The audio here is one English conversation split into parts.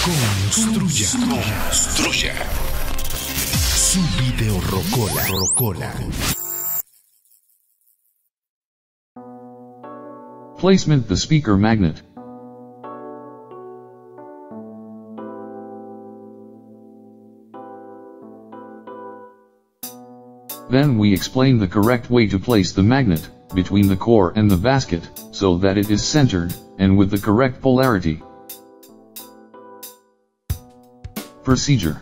Construya. Construya. Su video rocola. Rocola. Placement the speaker magnet. Then we explain the correct way to place the magnet, between the core and the basket, so that it is centered, and with the correct polarity. Procedure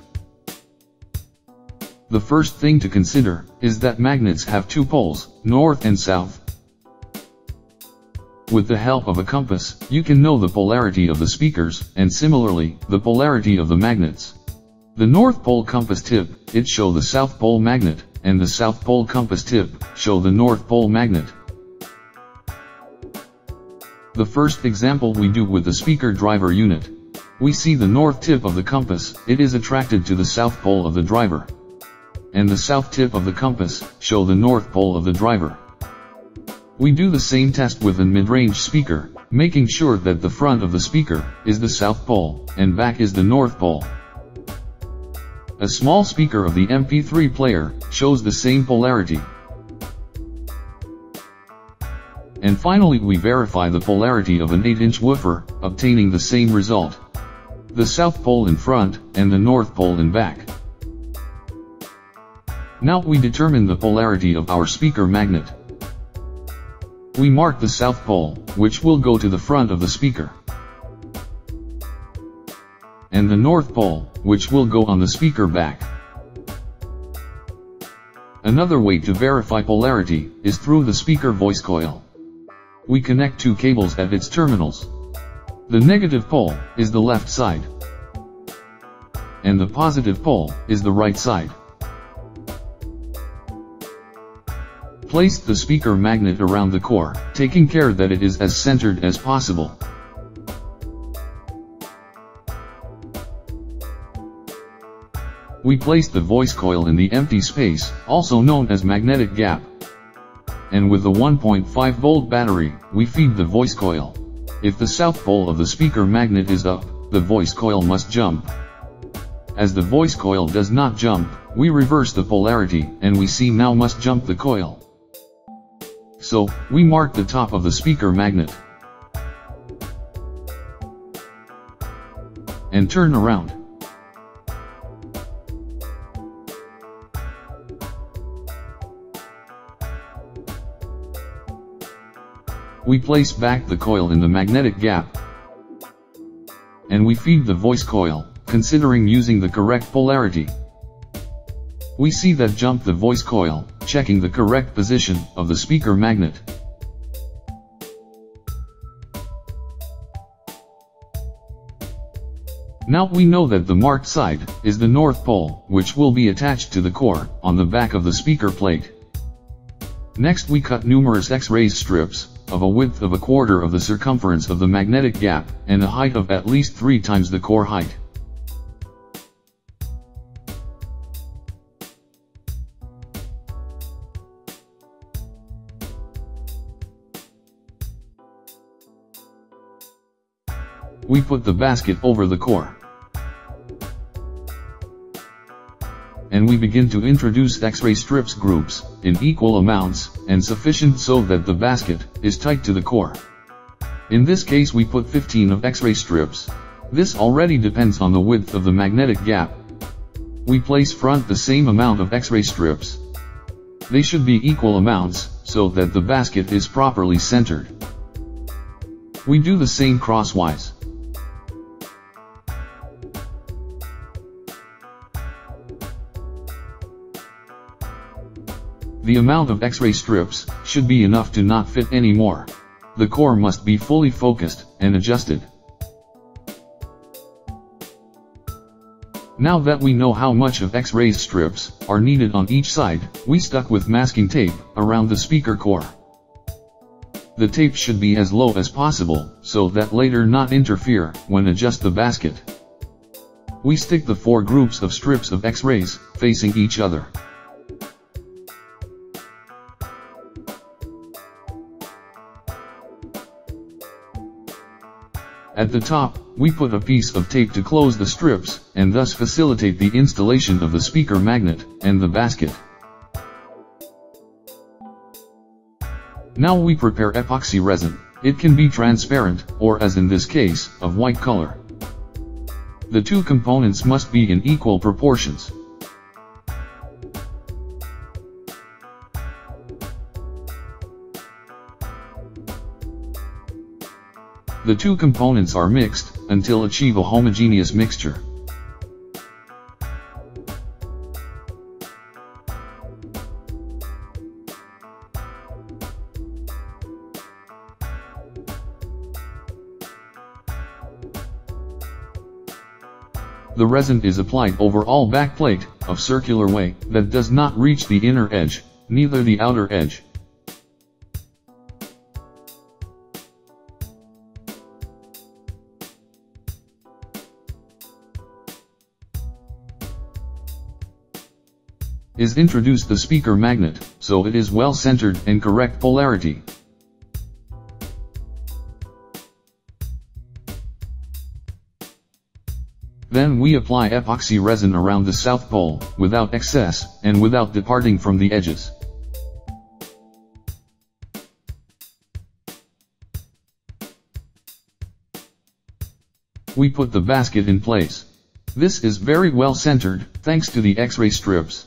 The first thing to consider, is that magnets have two poles, north and south. With the help of a compass, you can know the polarity of the speakers, and similarly, the polarity of the magnets. The North Pole compass tip, it show the South Pole magnet, and the South Pole compass tip, show the North Pole magnet. The first example we do with the speaker driver unit. We see the north tip of the compass, it is attracted to the south pole of the driver. And the south tip of the compass, show the north pole of the driver. We do the same test with a mid-range speaker, making sure that the front of the speaker, is the south pole, and back is the north pole. A small speaker of the MP3 player, shows the same polarity. And finally we verify the polarity of an 8-inch woofer, obtaining the same result. The south pole in front, and the north pole in back. Now we determine the polarity of our speaker magnet. We mark the south pole, which will go to the front of the speaker and the North Pole, which will go on the speaker back. Another way to verify polarity, is through the speaker voice coil. We connect two cables at its terminals. The negative pole, is the left side. And the positive pole, is the right side. Place the speaker magnet around the core, taking care that it is as centered as possible. We place the voice coil in the empty space, also known as magnetic gap. And with the 1.5 volt battery, we feed the voice coil. If the south pole of the speaker magnet is up, the voice coil must jump. As the voice coil does not jump, we reverse the polarity, and we see now must jump the coil. So, we mark the top of the speaker magnet. And turn around. We place back the coil in the magnetic gap. And we feed the voice coil, considering using the correct polarity. We see that jump the voice coil, checking the correct position of the speaker magnet. Now we know that the marked side, is the north pole, which will be attached to the core, on the back of the speaker plate. Next we cut numerous X-ray strips, of a width of a quarter of the circumference of the magnetic gap, and a height of at least three times the core height. We put the basket over the core. And we begin to introduce X-ray strips groups, in equal amounts, and sufficient so that the basket, is tight to the core. In this case we put 15 of X-ray strips. This already depends on the width of the magnetic gap. We place front the same amount of X-ray strips. They should be equal amounts, so that the basket is properly centered. We do the same crosswise. The amount of X-ray strips, should be enough to not fit anymore. The core must be fully focused, and adjusted. Now that we know how much of X-ray strips, are needed on each side, we stuck with masking tape, around the speaker core. The tape should be as low as possible, so that later not interfere, when adjust the basket. We stick the four groups of strips of X-rays, facing each other. At the top, we put a piece of tape to close the strips, and thus facilitate the installation of the speaker magnet, and the basket. Now we prepare epoxy resin. It can be transparent, or as in this case, of white color. The two components must be in equal proportions. The two components are mixed, until achieve a homogeneous mixture. The resin is applied over all backplate, of circular way, that does not reach the inner edge, neither the outer edge. Is introduced the speaker magnet, so it is well centered and correct polarity. Then we apply epoxy resin around the south pole, without excess, and without departing from the edges. We put the basket in place. This is very well centered, thanks to the X-ray strips.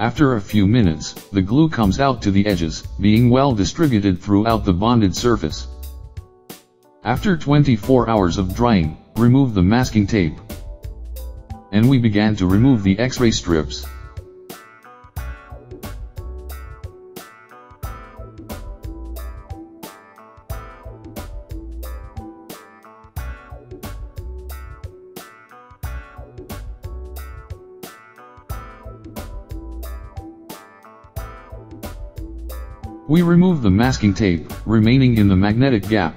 After a few minutes, the glue comes out to the edges, being well distributed throughout the bonded surface. After 24 hours of drying, remove the masking tape. And we began to remove the x-ray strips. We remove the masking tape, remaining in the magnetic gap.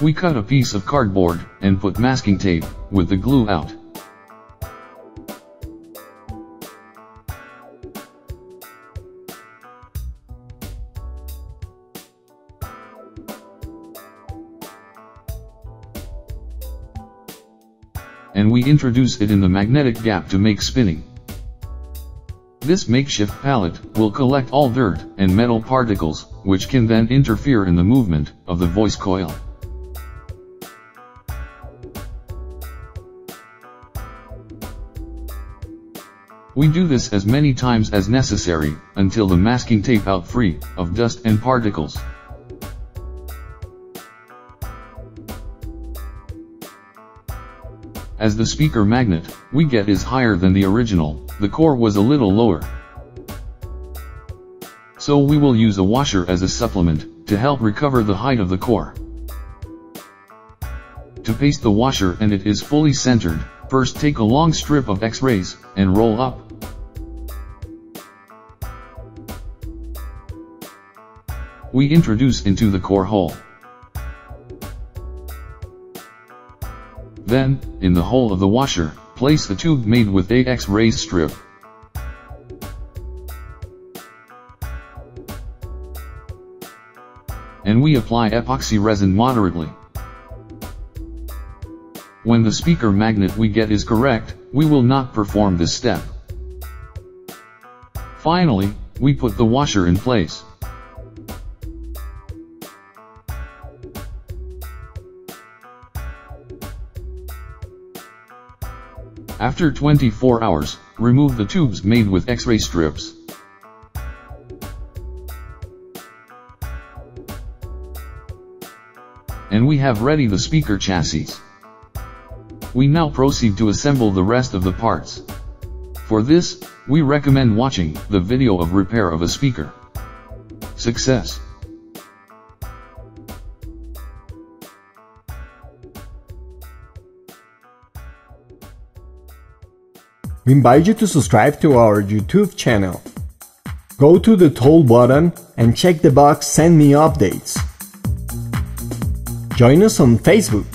We cut a piece of cardboard, and put masking tape, with the glue out. Introduce it in the magnetic gap to make spinning. This makeshift pallet will collect all dirt and metal particles, which can then interfere in the movement of the voice coil. We do this as many times as necessary, until the masking tape out free of dust and particles. As the speaker magnet, we get is higher than the original, the core was a little lower. So we will use a washer as a supplement, to help recover the height of the core. To paste the washer and it is fully centered, first take a long strip of x-rays, and roll up. We introduce into the core hole. Then, in the hole of the washer, place the tube made with an X-ray strip. And we apply epoxy resin moderately. When the speaker magnet we get is correct, we will not perform this step. Finally, we put the washer in place. After 24 hours, remove the tubes made with X-ray strips. And we have ready the speaker chassis. We now proceed to assemble the rest of the parts. For this, we recommend watching the video of repair of a speaker. Success! we invite you to subscribe to our YouTube channel. Go to the toll button and check the box Send Me Updates. Join us on Facebook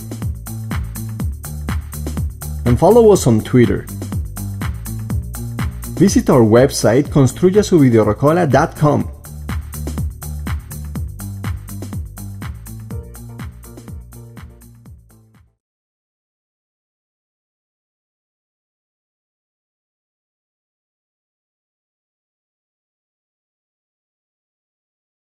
and follow us on Twitter. Visit our website construyasuvideorockola.com